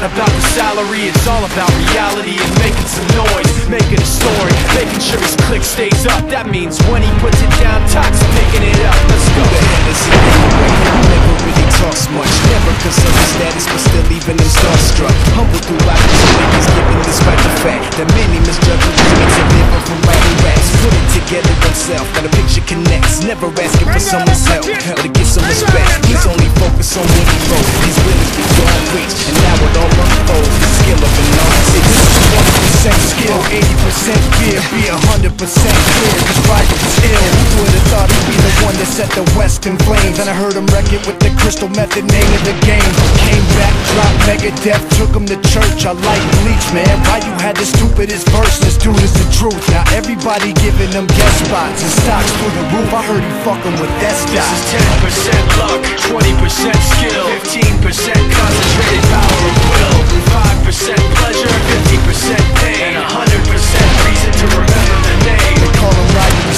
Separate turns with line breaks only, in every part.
Not about the salary, it's all about reality and making some noise, making a story, making sure his click stays up. That means when he puts it down, Tox picking it up. Let's go.
The Hennessy anyway, he never really talks much Never of his status, but still leaving him starstruck Humble through life, niggas given despite the fact That many misjudge him dreams and living from it together himself, got a picture connects. Never asking for someone's help, or to get some respect. He's only focused on what he wrote, his willing beyond reach And now it all unfolds, the skill of an artist 1% skill, 80% fear, be 100% clear Cause Ryder was ill, who would've thought he'd be the one that set the West in flames? And I heard him wreck it with the crystal method, name of the game. Came back, dropped Megadeth, took him to church. I like Bleach, man, why you had the stupidest verse? This dude is the truth. Now everybody giving them guest spots And stocks through the roof, I heard he fucking with that
This is 10% luck, 20% skill, 15% concentrated power of will, 5% pleasure, 50% pain, and 100% reason to remember the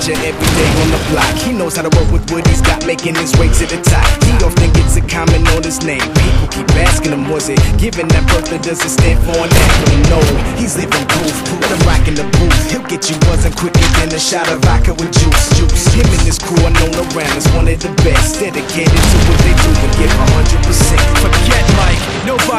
He's not your everyday on the block. He knows how to work with what he's got, making his way to the top. He often gets a comment on his name. People keep asking him, was it given that birth that doesn't stand for an acronym? No, he's living proof. Let him rock in the booth. He'll get you buzzing quicker than a shot of vodka with juice. Juice. Him and his crew are known around as one of the best. Dedicated to what they do and give 100%.
Forget Mike,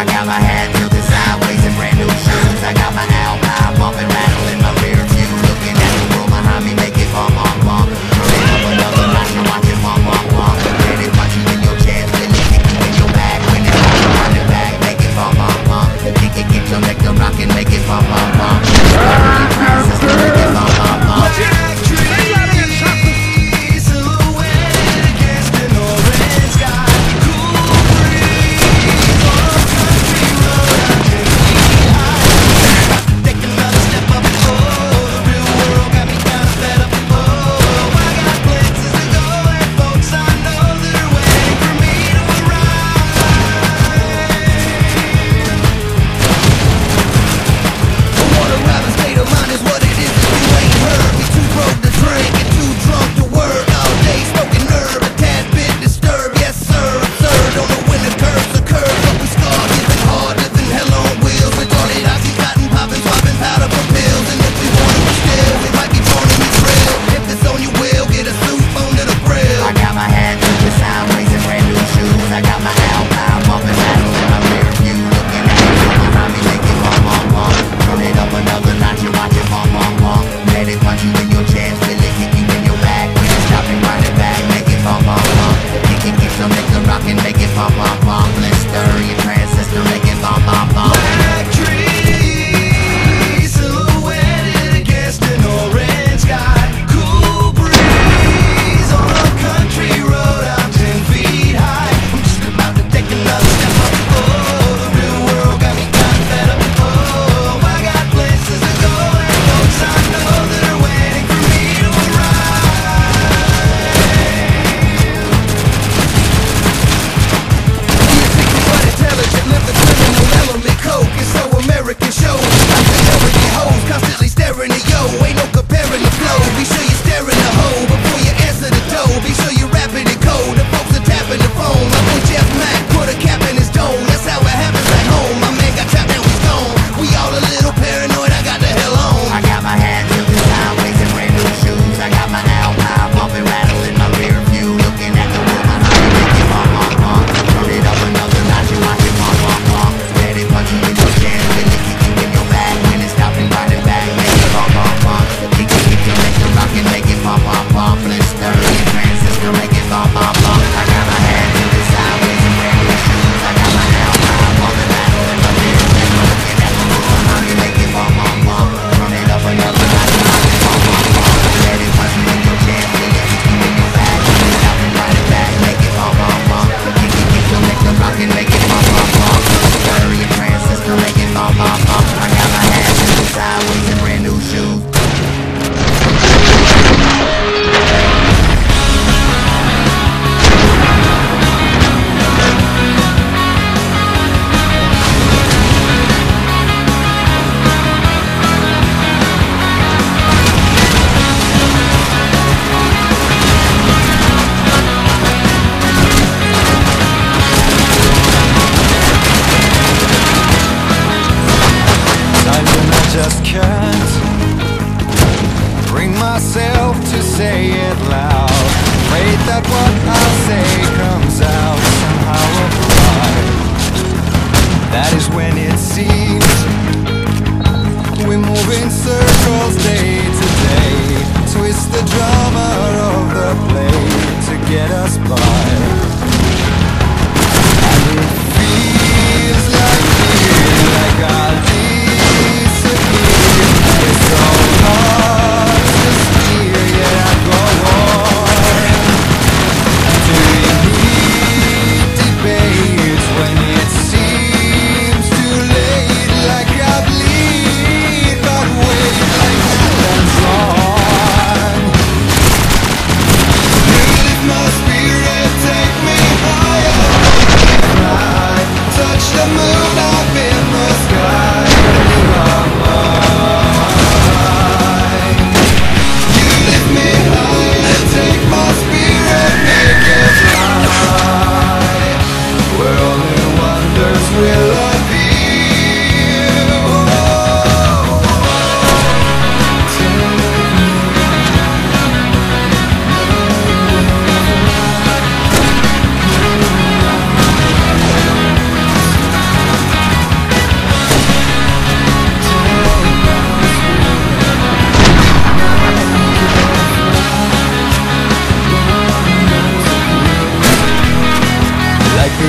I got my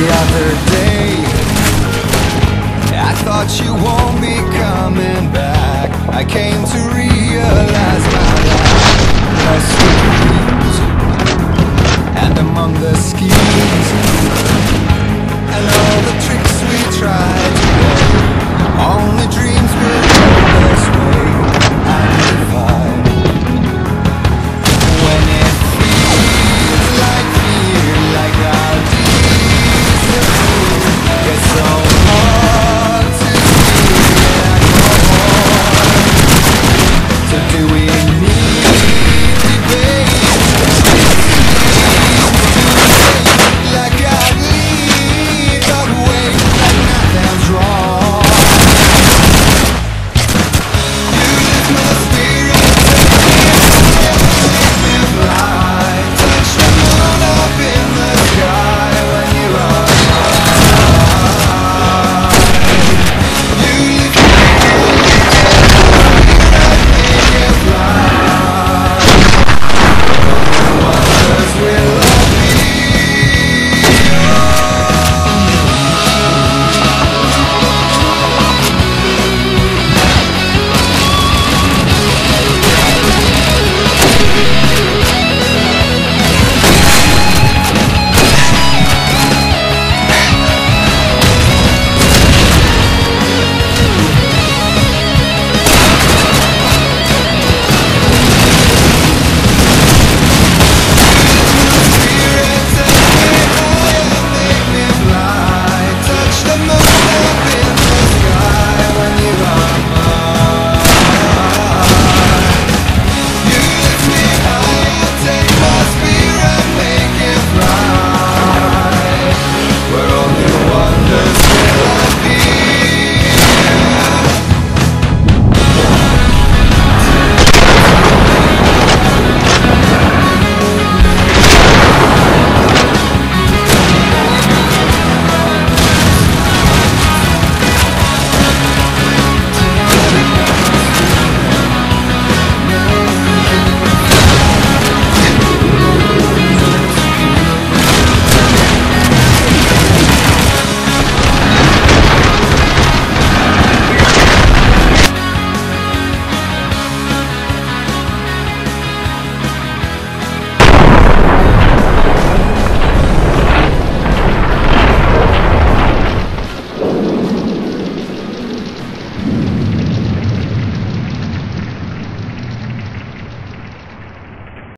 the
other day. I thought you won't be coming back. I came to realize my life was schemes And among the schemes And all the tricks we tried